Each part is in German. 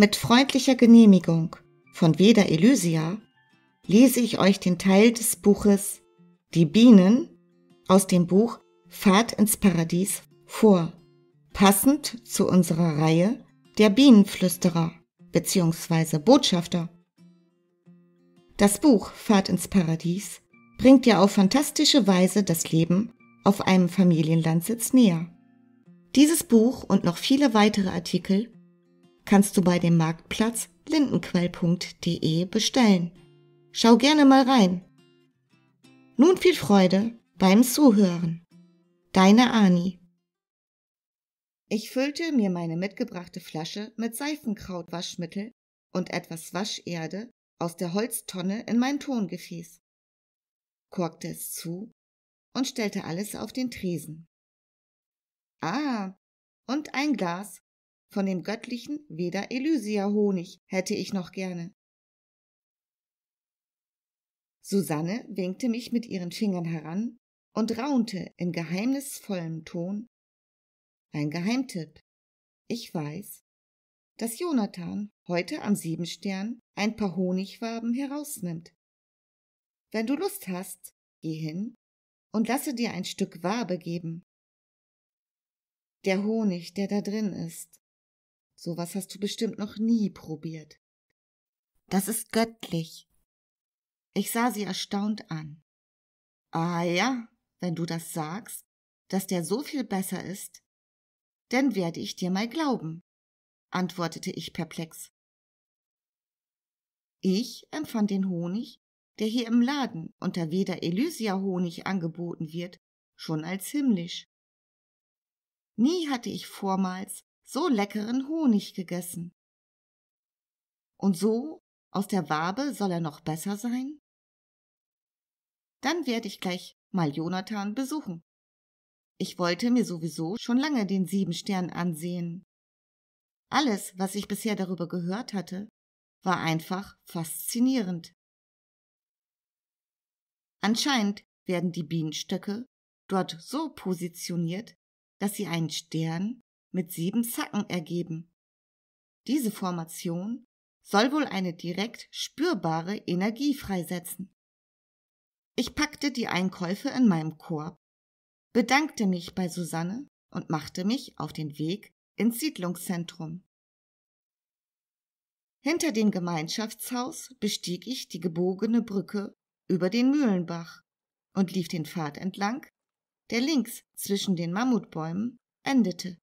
Mit freundlicher Genehmigung von Veda Elysia lese ich euch den Teil des Buches Die Bienen aus dem Buch Fahrt ins Paradies vor, passend zu unserer Reihe der Bienenflüsterer bzw. Botschafter. Das Buch Fahrt ins Paradies bringt dir auf fantastische Weise das Leben auf einem Familienlandsitz näher. Dieses Buch und noch viele weitere Artikel kannst du bei dem Marktplatz lindenquell.de bestellen. Schau gerne mal rein. Nun viel Freude beim Zuhören. Deine Ani. Ich füllte mir meine mitgebrachte Flasche mit Seifenkrautwaschmittel und etwas Wascherde aus der Holztonne in mein Tongefäß, korkte es zu und stellte alles auf den Tresen. Ah, und ein Glas von dem göttlichen Veda Elysia Honig hätte ich noch gerne. Susanne winkte mich mit ihren Fingern heran und raunte in geheimnisvollem Ton. Ein Geheimtipp. Ich weiß, dass Jonathan heute am Siebenstern ein paar Honigwaben herausnimmt. Wenn du Lust hast, geh hin und lasse dir ein Stück Wabe geben. Der Honig, der da drin ist, Sowas hast du bestimmt noch nie probiert. Das ist göttlich. Ich sah sie erstaunt an. Ah ja, wenn du das sagst, dass der so viel besser ist, dann werde ich dir mal glauben, antwortete ich perplex. Ich empfand den Honig, der hier im Laden unter Veda Elysia Honig angeboten wird, schon als himmlisch. Nie hatte ich vormals so leckeren Honig gegessen. Und so aus der Wabe soll er noch besser sein? Dann werde ich gleich mal Jonathan besuchen. Ich wollte mir sowieso schon lange den Siebenstern ansehen. Alles, was ich bisher darüber gehört hatte, war einfach faszinierend. Anscheinend werden die Bienenstöcke dort so positioniert, dass sie einen Stern mit sieben Zacken ergeben. Diese Formation soll wohl eine direkt spürbare Energie freisetzen. Ich packte die Einkäufe in meinem Korb, bedankte mich bei Susanne und machte mich auf den Weg ins Siedlungszentrum. Hinter dem Gemeinschaftshaus bestieg ich die gebogene Brücke über den Mühlenbach und lief den Pfad entlang, der links zwischen den Mammutbäumen endete.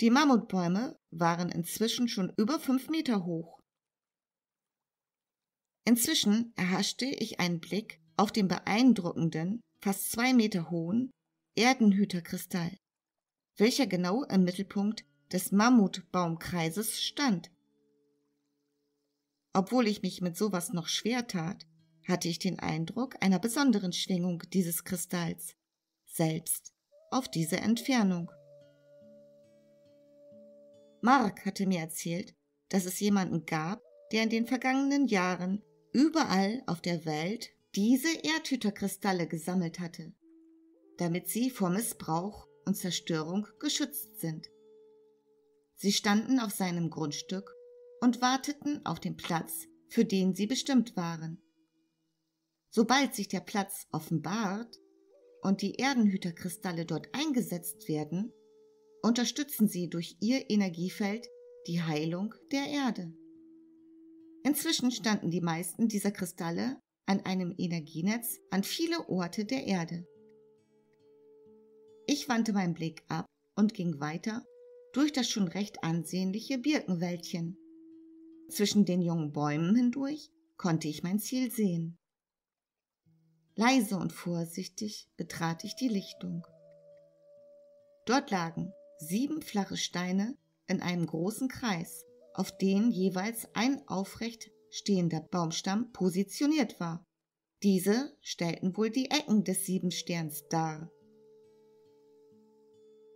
Die Mammutbäume waren inzwischen schon über fünf Meter hoch. Inzwischen erhaschte ich einen Blick auf den beeindruckenden, fast zwei Meter hohen Erdenhüterkristall, welcher genau im Mittelpunkt des Mammutbaumkreises stand. Obwohl ich mich mit sowas noch schwer tat, hatte ich den Eindruck einer besonderen Schwingung dieses Kristalls, selbst auf diese Entfernung. Mark hatte mir erzählt, dass es jemanden gab, der in den vergangenen Jahren überall auf der Welt diese Erdhüterkristalle gesammelt hatte, damit sie vor Missbrauch und Zerstörung geschützt sind. Sie standen auf seinem Grundstück und warteten auf den Platz, für den sie bestimmt waren. Sobald sich der Platz offenbart und die Erdenhüterkristalle dort eingesetzt werden, unterstützen sie durch ihr Energiefeld die Heilung der Erde. Inzwischen standen die meisten dieser Kristalle an einem Energienetz an viele Orte der Erde. Ich wandte meinen Blick ab und ging weiter durch das schon recht ansehnliche Birkenwäldchen. Zwischen den jungen Bäumen hindurch konnte ich mein Ziel sehen. Leise und vorsichtig betrat ich die Lichtung. Dort lagen sieben flache Steine in einem großen Kreis, auf denen jeweils ein aufrecht stehender Baumstamm positioniert war. Diese stellten wohl die Ecken des Siebensterns dar.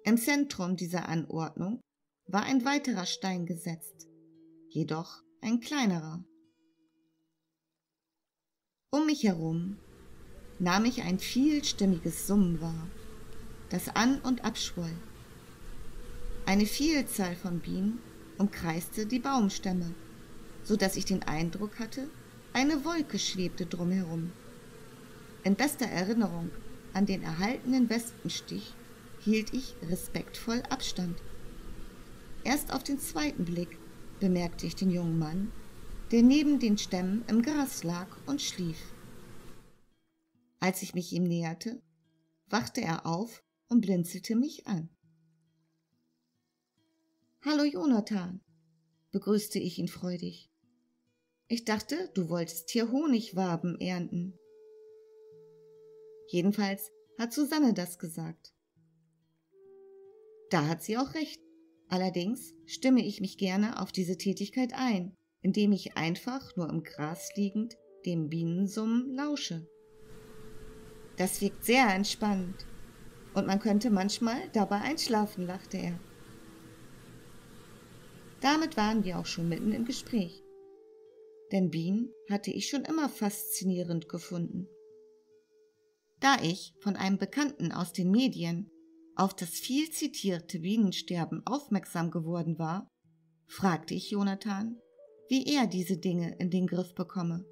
Im Zentrum dieser Anordnung war ein weiterer Stein gesetzt, jedoch ein kleinerer. Um mich herum nahm ich ein vielstimmiges Summen wahr, das an und abschwoll. Eine Vielzahl von Bienen umkreiste die Baumstämme, so dass ich den Eindruck hatte, eine Wolke schwebte drumherum. In bester Erinnerung an den erhaltenen Wespenstich hielt ich respektvoll Abstand. Erst auf den zweiten Blick bemerkte ich den jungen Mann, der neben den Stämmen im Gras lag und schlief. Als ich mich ihm näherte, wachte er auf und blinzelte mich an. Hallo Jonathan, begrüßte ich ihn freudig. Ich dachte, du wolltest hier Honigwaben ernten. Jedenfalls hat Susanne das gesagt. Da hat sie auch recht. Allerdings stimme ich mich gerne auf diese Tätigkeit ein, indem ich einfach nur im Gras liegend dem Bienensummen lausche. Das wirkt sehr entspannend. Und man könnte manchmal dabei einschlafen, lachte er. Damit waren wir auch schon mitten im Gespräch. Denn Bienen hatte ich schon immer faszinierend gefunden. Da ich von einem Bekannten aus den Medien auf das viel zitierte Bienensterben aufmerksam geworden war, fragte ich Jonathan, wie er diese Dinge in den Griff bekomme.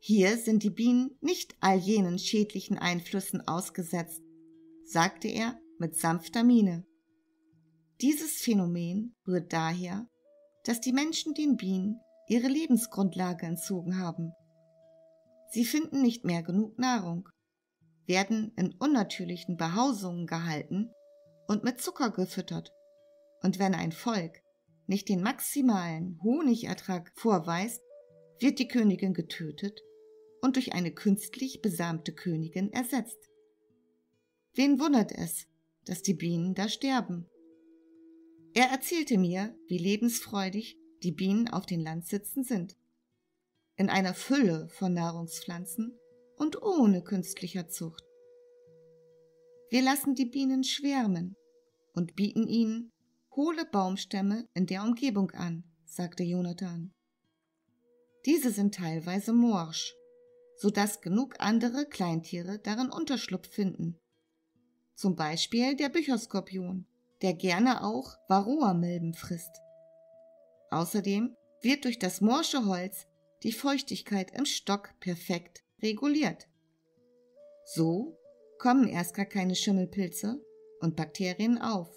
Hier sind die Bienen nicht all jenen schädlichen Einflüssen ausgesetzt, sagte er mit sanfter Miene. Dieses Phänomen rührt daher, dass die Menschen den Bienen ihre Lebensgrundlage entzogen haben. Sie finden nicht mehr genug Nahrung, werden in unnatürlichen Behausungen gehalten und mit Zucker gefüttert. Und wenn ein Volk nicht den maximalen Honigertrag vorweist, wird die Königin getötet und durch eine künstlich besamte Königin ersetzt. Wen wundert es, dass die Bienen da sterben? Er erzählte mir, wie lebensfreudig die Bienen auf den Landsitzen sind. In einer Fülle von Nahrungspflanzen und ohne künstlicher Zucht. Wir lassen die Bienen schwärmen und bieten ihnen hohle Baumstämme in der Umgebung an, sagte Jonathan. Diese sind teilweise morsch so dass genug andere Kleintiere darin Unterschlupf finden. Zum Beispiel der Bücherskorpion, der gerne auch Varroa-Milben frisst. Außerdem wird durch das morsche Holz die Feuchtigkeit im Stock perfekt reguliert. So kommen erst gar keine Schimmelpilze und Bakterien auf,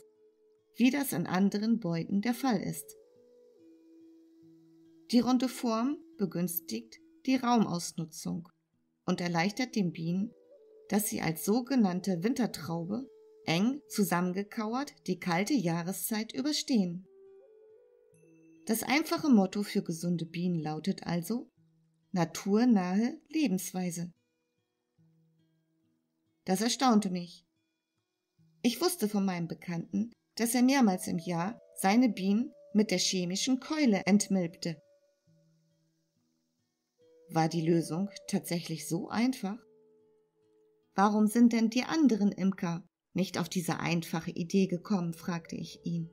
wie das in anderen Beuten der Fall ist. Die runde Form begünstigt die Raumausnutzung und erleichtert den Bienen, dass sie als sogenannte Wintertraube eng zusammengekauert die kalte Jahreszeit überstehen. Das einfache Motto für gesunde Bienen lautet also naturnahe Lebensweise. Das erstaunte mich. Ich wusste von meinem Bekannten, dass er mehrmals im Jahr seine Bienen mit der chemischen Keule entmilbte. War die Lösung tatsächlich so einfach? Warum sind denn die anderen Imker nicht auf diese einfache Idee gekommen, fragte ich ihn.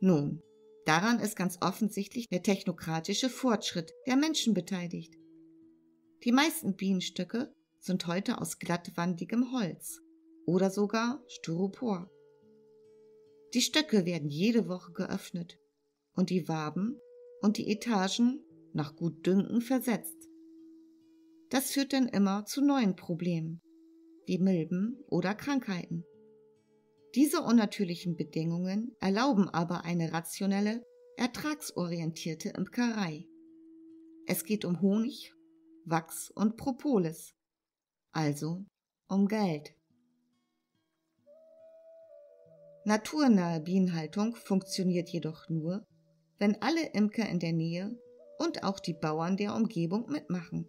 Nun, daran ist ganz offensichtlich der technokratische Fortschritt der Menschen beteiligt. Die meisten Bienenstöcke sind heute aus glattwandigem Holz oder sogar Styropor. Die Stöcke werden jede Woche geöffnet und die Waben und die Etagen nach Gutdünken versetzt. Das führt dann immer zu neuen Problemen, wie Milben oder Krankheiten. Diese unnatürlichen Bedingungen erlauben aber eine rationelle, ertragsorientierte Imkerei. Es geht um Honig, Wachs und Propolis, also um Geld. Naturnahe Bienenhaltung funktioniert jedoch nur, wenn alle Imker in der Nähe und auch die Bauern der Umgebung mitmachen.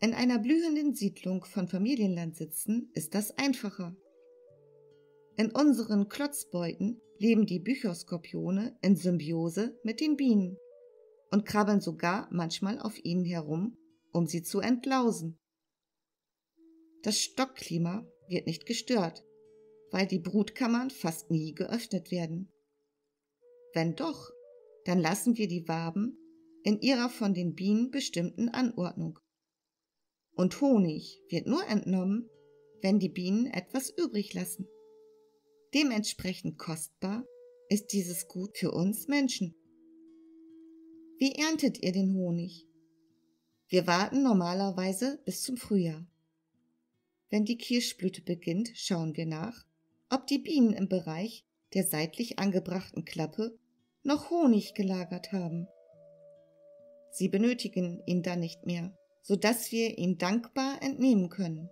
In einer blühenden Siedlung von Familienlandsitzen ist das einfacher. In unseren Klotzbeuten leben die Bücherskorpione in Symbiose mit den Bienen und krabbeln sogar manchmal auf ihnen herum, um sie zu entlausen. Das Stockklima wird nicht gestört, weil die Brutkammern fast nie geöffnet werden. Wenn doch, dann lassen wir die Waben in ihrer von den Bienen bestimmten Anordnung. Und Honig wird nur entnommen, wenn die Bienen etwas übrig lassen. Dementsprechend kostbar ist dieses Gut für uns Menschen. Wie erntet ihr den Honig? Wir warten normalerweise bis zum Frühjahr. Wenn die Kirschblüte beginnt, schauen wir nach, ob die Bienen im Bereich der seitlich angebrachten Klappe noch Honig gelagert haben. Sie benötigen ihn dann nicht mehr, so dass wir ihn dankbar entnehmen können.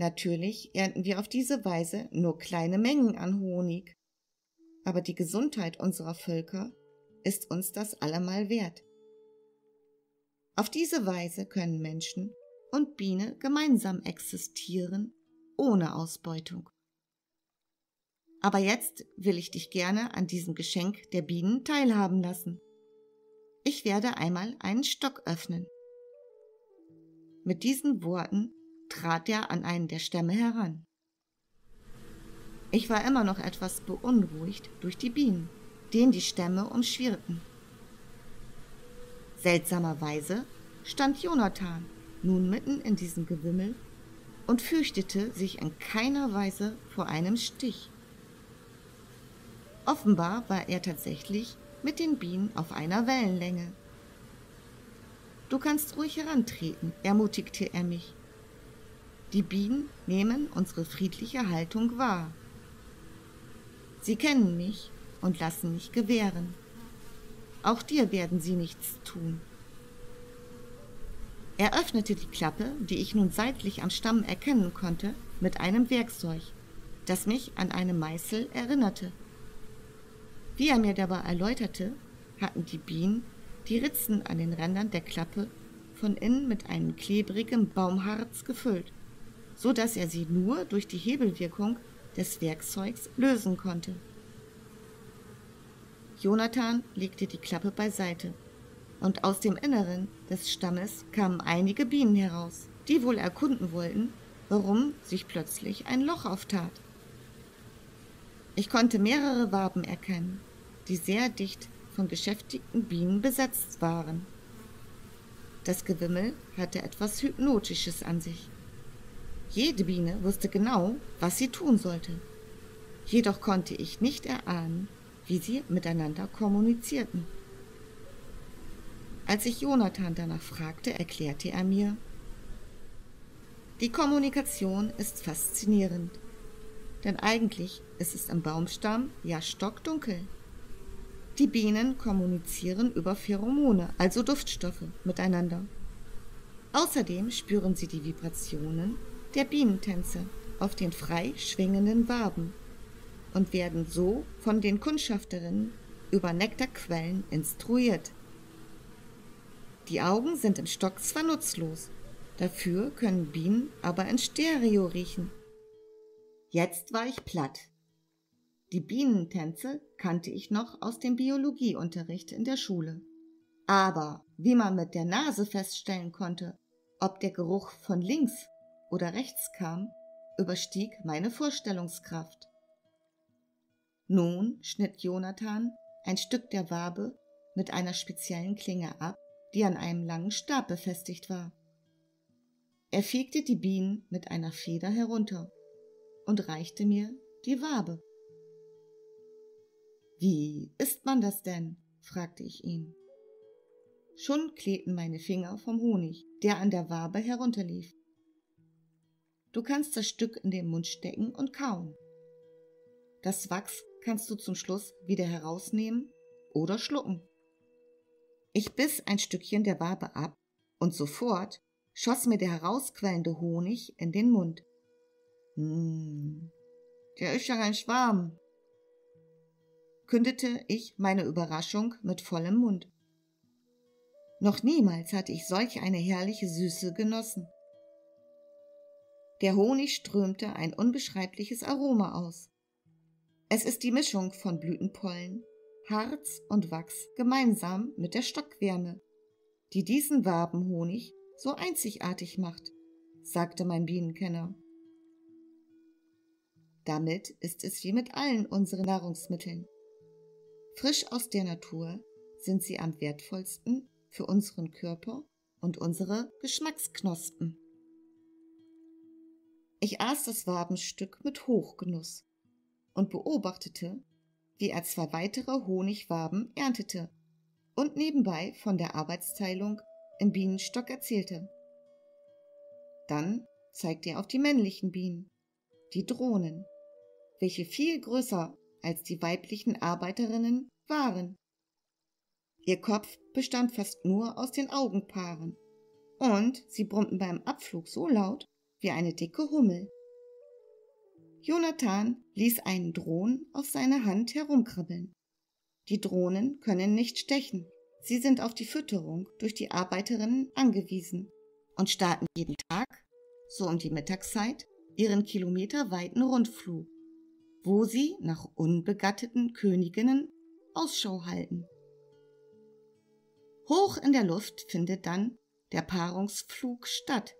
Natürlich ernten wir auf diese Weise nur kleine Mengen an Honig, aber die Gesundheit unserer Völker ist uns das allemal wert. Auf diese Weise können Menschen und Biene gemeinsam existieren, ohne Ausbeutung. Aber jetzt will ich dich gerne an diesem Geschenk der Bienen teilhaben lassen. Ich werde einmal einen Stock öffnen. Mit diesen Worten trat er an einen der Stämme heran. Ich war immer noch etwas beunruhigt durch die Bienen, denen die Stämme umschwirrten. Seltsamerweise stand Jonathan nun mitten in diesem Gewimmel und fürchtete sich in keiner Weise vor einem Stich. Offenbar war er tatsächlich mit den Bienen auf einer Wellenlänge. Du kannst ruhig herantreten, ermutigte er mich. Die Bienen nehmen unsere friedliche Haltung wahr. Sie kennen mich und lassen mich gewähren. Auch dir werden sie nichts tun. Er öffnete die Klappe, die ich nun seitlich am Stamm erkennen konnte, mit einem Werkzeug, das mich an eine Meißel erinnerte. Wie er mir dabei erläuterte, hatten die Bienen die Ritzen an den Rändern der Klappe von innen mit einem klebrigen Baumharz gefüllt, so dass er sie nur durch die Hebelwirkung des Werkzeugs lösen konnte. Jonathan legte die Klappe beiseite und aus dem Inneren des Stammes kamen einige Bienen heraus, die wohl erkunden wollten, warum sich plötzlich ein Loch auftat. Ich konnte mehrere Waben erkennen, die sehr dicht von beschäftigten Bienen besetzt waren. Das Gewimmel hatte etwas Hypnotisches an sich. Jede Biene wusste genau, was sie tun sollte. Jedoch konnte ich nicht erahnen, wie sie miteinander kommunizierten. Als ich Jonathan danach fragte, erklärte er mir, die Kommunikation ist faszinierend, denn eigentlich ist es im Baumstamm ja stockdunkel. Die Bienen kommunizieren über Pheromone, also Duftstoffe, miteinander. Außerdem spüren sie die Vibrationen der Bienentänze auf den frei schwingenden Waben und werden so von den Kundschafterinnen über Nektarquellen instruiert. Die Augen sind im Stock zwar nutzlos, dafür können Bienen aber in Stereo riechen. Jetzt war ich platt. Die Bienentänze kannte ich noch aus dem Biologieunterricht in der Schule. Aber wie man mit der Nase feststellen konnte, ob der Geruch von links oder rechts kam, überstieg meine Vorstellungskraft. Nun schnitt Jonathan ein Stück der Wabe mit einer speziellen Klinge ab die an einem langen Stab befestigt war. Er fegte die Bienen mit einer Feder herunter und reichte mir die Wabe. Wie isst man das denn? fragte ich ihn. Schon klebten meine Finger vom Honig, der an der Wabe herunterlief. Du kannst das Stück in den Mund stecken und kauen. Das Wachs kannst du zum Schluss wieder herausnehmen oder schlucken. Ich biss ein Stückchen der Wabe ab und sofort schoss mir der herausquellende Honig in den Mund. Hm, der ist ja ein Schwarm, kündete ich meine Überraschung mit vollem Mund. Noch niemals hatte ich solch eine herrliche Süße genossen. Der Honig strömte ein unbeschreibliches Aroma aus. Es ist die Mischung von Blütenpollen, Harz und Wachs gemeinsam mit der Stockwärme, die diesen Wabenhonig so einzigartig macht, sagte mein Bienenkenner. Damit ist es wie mit allen unseren Nahrungsmitteln. Frisch aus der Natur sind sie am wertvollsten für unseren Körper und unsere Geschmacksknospen. Ich aß das Wabenstück mit Hochgenuss und beobachtete, wie er zwei weitere Honigwaben erntete und nebenbei von der Arbeitsteilung im Bienenstock erzählte. Dann zeigte er auf die männlichen Bienen, die Drohnen, welche viel größer als die weiblichen Arbeiterinnen waren. Ihr Kopf bestand fast nur aus den Augenpaaren und sie brummten beim Abflug so laut wie eine dicke Hummel. Jonathan ließ einen Drohnen auf seiner Hand herumkrabbeln. Die Drohnen können nicht stechen. Sie sind auf die Fütterung durch die Arbeiterinnen angewiesen und starten jeden Tag, so um die Mittagszeit, ihren kilometerweiten Rundflug, wo sie nach unbegatteten Königinnen Ausschau halten. Hoch in der Luft findet dann der Paarungsflug statt,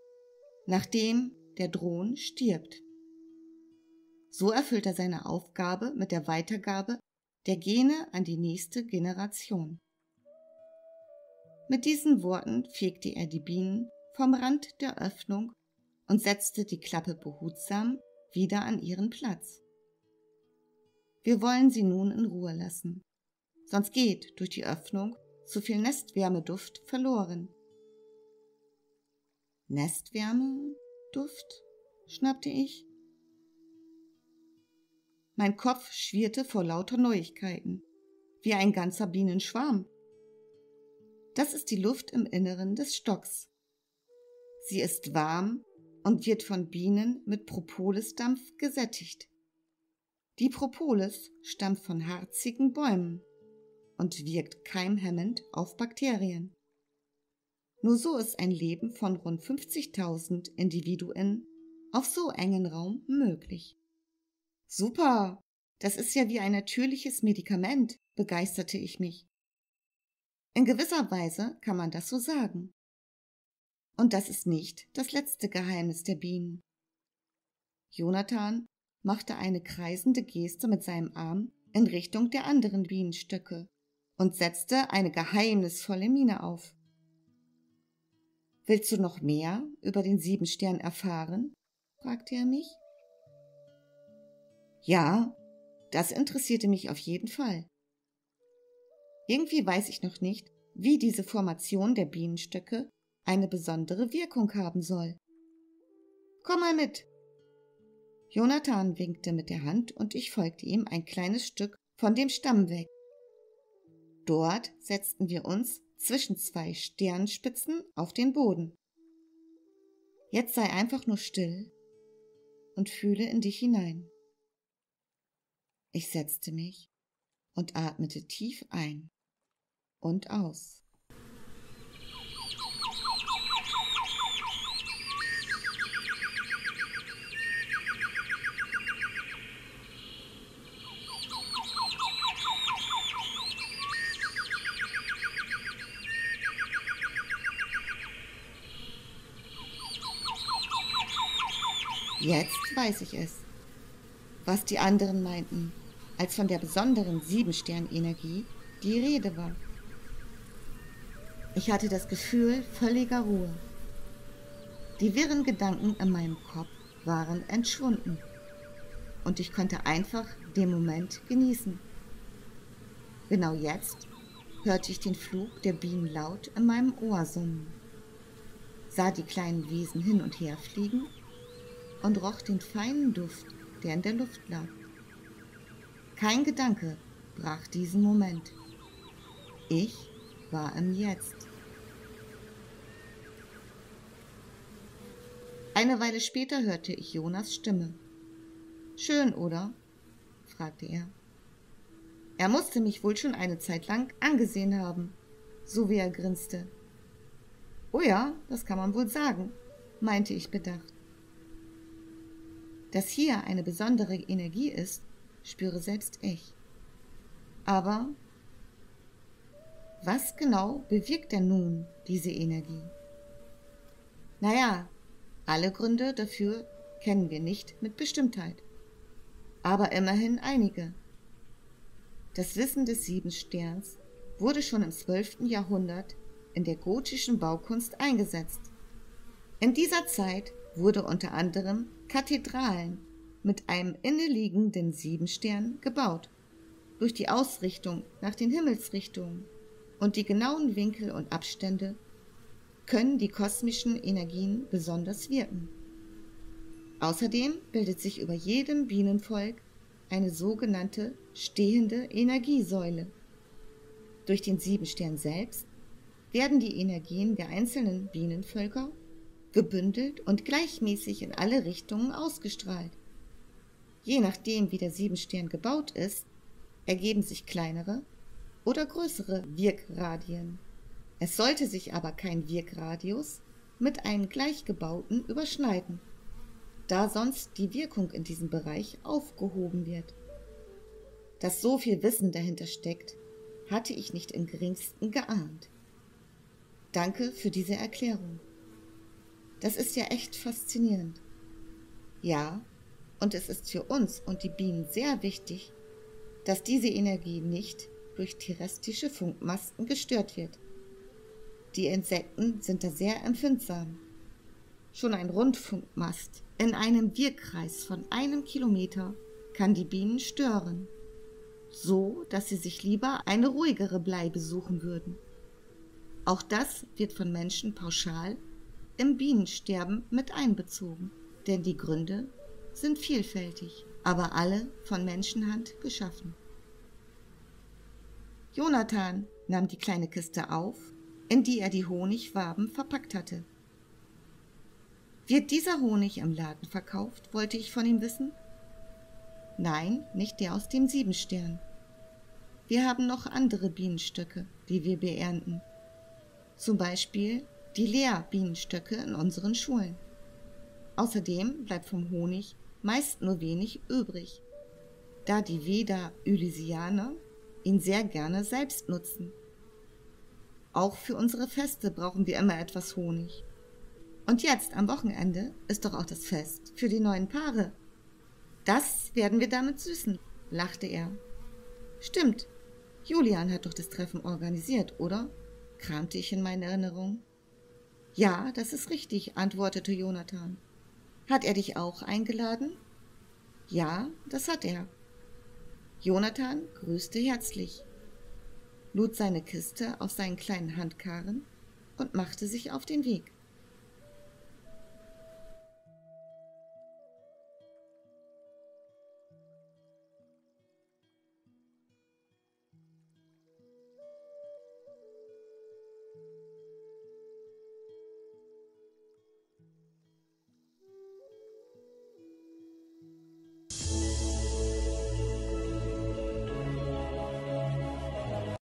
nachdem der Drohn stirbt. So erfüllt er seine Aufgabe mit der Weitergabe der Gene an die nächste Generation. Mit diesen Worten fegte er die Bienen vom Rand der Öffnung und setzte die Klappe behutsam wieder an ihren Platz. Wir wollen sie nun in Ruhe lassen, sonst geht durch die Öffnung zu viel Nestwärmeduft verloren. Nestwärmeduft? schnappte ich. Mein Kopf schwirrte vor lauter Neuigkeiten, wie ein ganzer Bienenschwarm. Das ist die Luft im Inneren des Stocks. Sie ist warm und wird von Bienen mit Propolisdampf gesättigt. Die Propolis stammt von harzigen Bäumen und wirkt keimhemmend auf Bakterien. Nur so ist ein Leben von rund 50.000 Individuen auf so engen Raum möglich. Super! Das ist ja wie ein natürliches Medikament, begeisterte ich mich. In gewisser Weise kann man das so sagen. Und das ist nicht das letzte Geheimnis der Bienen. Jonathan machte eine kreisende Geste mit seinem Arm in Richtung der anderen Bienenstöcke und setzte eine geheimnisvolle Miene auf. Willst du noch mehr über den Siebenstern erfahren? fragte er mich. Ja, das interessierte mich auf jeden Fall. Irgendwie weiß ich noch nicht, wie diese Formation der Bienenstöcke eine besondere Wirkung haben soll. Komm mal mit. Jonathan winkte mit der Hand und ich folgte ihm ein kleines Stück von dem Stamm weg. Dort setzten wir uns zwischen zwei Sternspitzen auf den Boden. Jetzt sei einfach nur still und fühle in dich hinein. Ich setzte mich und atmete tief ein und aus. Jetzt weiß ich es, was die anderen meinten als von der besonderen Siebensternenergie die Rede war. Ich hatte das Gefühl völliger Ruhe. Die wirren Gedanken in meinem Kopf waren entschwunden und ich konnte einfach den Moment genießen. Genau jetzt hörte ich den Flug der Bienen laut in meinem Ohr summen, sah die kleinen Wesen hin und her fliegen und roch den feinen Duft, der in der Luft lag. Kein Gedanke brach diesen Moment. Ich war im Jetzt. Eine Weile später hörte ich Jonas Stimme. Schön, oder? fragte er. Er musste mich wohl schon eine Zeit lang angesehen haben, so wie er grinste. Oh ja, das kann man wohl sagen, meinte ich bedacht. Dass hier eine besondere Energie ist, spüre selbst ich. Aber was genau bewirkt denn nun diese Energie? Naja, alle Gründe dafür kennen wir nicht mit Bestimmtheit, aber immerhin einige. Das Wissen des Siebensterns wurde schon im 12. Jahrhundert in der gotischen Baukunst eingesetzt. In dieser Zeit wurde unter anderem Kathedralen mit einem inneliegenden Siebenstern gebaut. Durch die Ausrichtung nach den Himmelsrichtungen und die genauen Winkel und Abstände können die kosmischen Energien besonders wirken. Außerdem bildet sich über jedem Bienenvolk eine sogenannte stehende Energiesäule. Durch den Siebenstern selbst werden die Energien der einzelnen Bienenvölker gebündelt und gleichmäßig in alle Richtungen ausgestrahlt. Je nachdem, wie der Siebenstern gebaut ist, ergeben sich kleinere oder größere Wirkradien. Es sollte sich aber kein Wirkradius mit einem gleichgebauten überschneiden, da sonst die Wirkung in diesem Bereich aufgehoben wird. Dass so viel Wissen dahinter steckt, hatte ich nicht im geringsten geahnt. Danke für diese Erklärung. Das ist ja echt faszinierend. Ja, und es ist für uns und die Bienen sehr wichtig, dass diese Energie nicht durch terrestrische Funkmasten gestört wird. Die Insekten sind da sehr empfindsam. Schon ein Rundfunkmast in einem Wirkkreis von einem Kilometer kann die Bienen stören, so dass sie sich lieber eine ruhigere Bleibe suchen würden. Auch das wird von Menschen pauschal im Bienensterben mit einbezogen, denn die Gründe sind vielfältig, aber alle von Menschenhand geschaffen. Jonathan nahm die kleine Kiste auf, in die er die Honigwaben verpackt hatte. Wird dieser Honig im Laden verkauft, wollte ich von ihm wissen. Nein, nicht der aus dem Siebenstern. Wir haben noch andere Bienenstöcke, die wir beernten. Zum Beispiel die Lehrbienenstöcke in unseren Schulen. Außerdem bleibt vom Honig meist nur wenig übrig, da die Veda Elysianer ihn sehr gerne selbst nutzen. Auch für unsere Feste brauchen wir immer etwas Honig. Und jetzt am Wochenende ist doch auch das Fest für die neuen Paare. Das werden wir damit süßen, lachte er. Stimmt, Julian hat doch das Treffen organisiert, oder? kramte ich in meine Erinnerung. Ja, das ist richtig, antwortete Jonathan. Hat er dich auch eingeladen? Ja, das hat er. Jonathan grüßte herzlich, lud seine Kiste auf seinen kleinen Handkarren und machte sich auf den Weg.